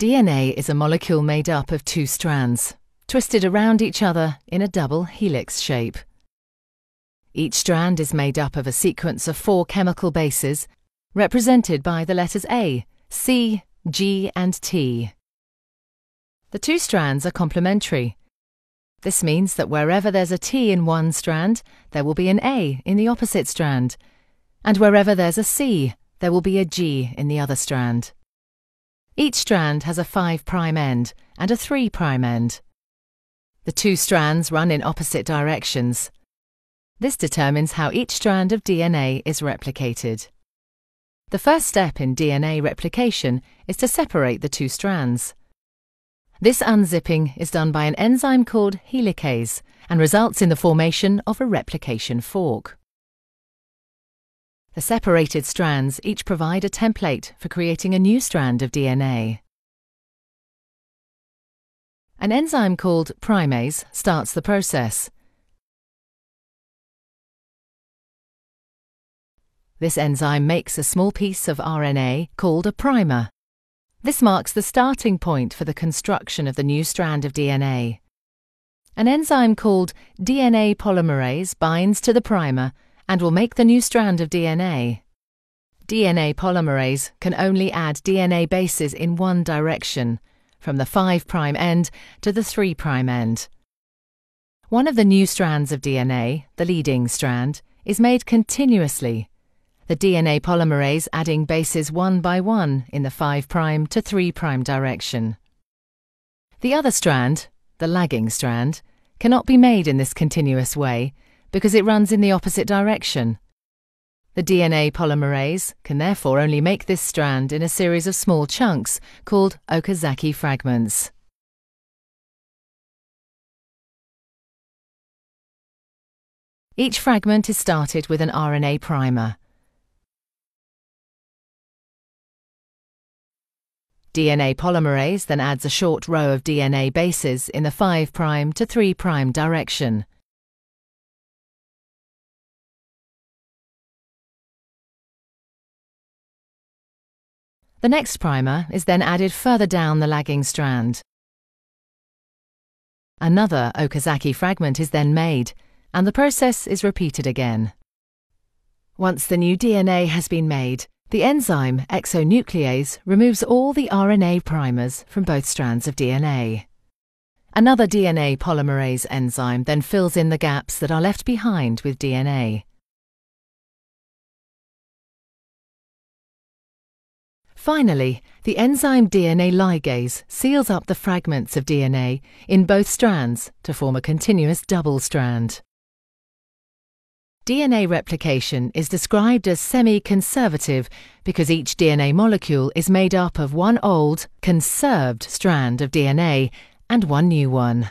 DNA is a molecule made up of two strands, twisted around each other in a double helix shape. Each strand is made up of a sequence of four chemical bases, represented by the letters A, C, G, and T. The two strands are complementary. This means that wherever there's a T in one strand, there will be an A in the opposite strand, and wherever there's a C, there will be a G in the other strand. Each strand has a 5' end and a 3' end. The two strands run in opposite directions. This determines how each strand of DNA is replicated. The first step in DNA replication is to separate the two strands. This unzipping is done by an enzyme called helicase and results in the formation of a replication fork. The separated strands each provide a template for creating a new strand of DNA. An enzyme called primase starts the process. This enzyme makes a small piece of RNA called a primer. This marks the starting point for the construction of the new strand of DNA. An enzyme called DNA polymerase binds to the primer and will make the new strand of DNA. DNA polymerase can only add DNA bases in one direction, from the 5' end to the 3' end. One of the new strands of DNA, the leading strand, is made continuously, the DNA polymerase adding bases one by one in the 5' to 3' direction. The other strand, the lagging strand, cannot be made in this continuous way because it runs in the opposite direction. The DNA polymerase can therefore only make this strand in a series of small chunks called Okazaki fragments. Each fragment is started with an RNA primer. DNA polymerase then adds a short row of DNA bases in the 5' to 3' direction. The next primer is then added further down the lagging strand. Another Okazaki fragment is then made, and the process is repeated again. Once the new DNA has been made, the enzyme exonuclease removes all the RNA primers from both strands of DNA. Another DNA polymerase enzyme then fills in the gaps that are left behind with DNA. Finally, the enzyme DNA ligase seals up the fragments of DNA in both strands to form a continuous double strand. DNA replication is described as semi-conservative because each DNA molecule is made up of one old, conserved strand of DNA and one new one.